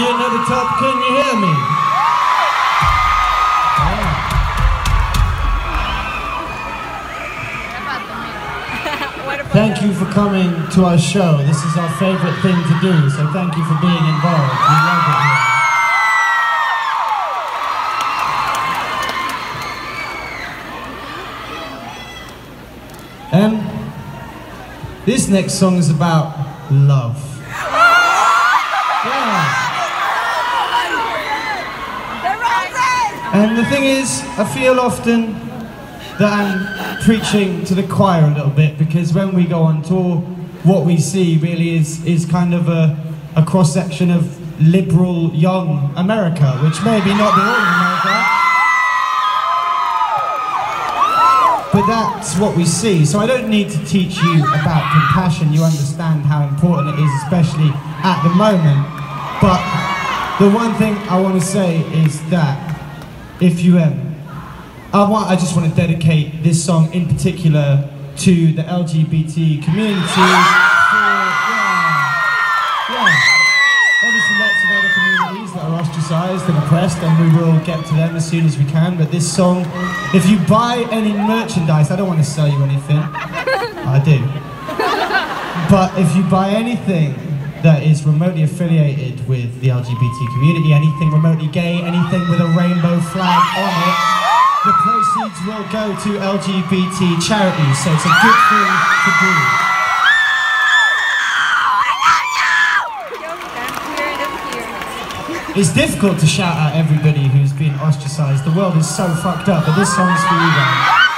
at the top. Can you hear me? Thank you for coming to our show. This is our favourite thing to do, so thank you for being involved. We love it here. Um, this next song is about love. Yeah. And the thing is, I feel often that I'm preaching to the choir a little bit because when we go on tour, what we see really is, is kind of a, a cross section of liberal young America, which maybe not the all of America. But that's what we see. So I don't need to teach you about compassion. You understand how important it is, especially at the moment. But the one thing I want to say is that if you um, I want, I just want to dedicate this song in particular to the LGBT community. For, yeah, yeah. Obviously, lots of other communities that are ostracised and oppressed, and we will get to them as soon as we can. But this song, if you buy any merchandise, I don't want to sell you anything. I do. But if you buy anything that is remotely affiliated with the LGBT community, anything remotely gay, anything with a rainbow flag on it, the proceeds will go to LGBT charities, so it's a good thing to do. It's difficult to shout at everybody who's been ostracised. The world is so fucked up, but this song's for you guys.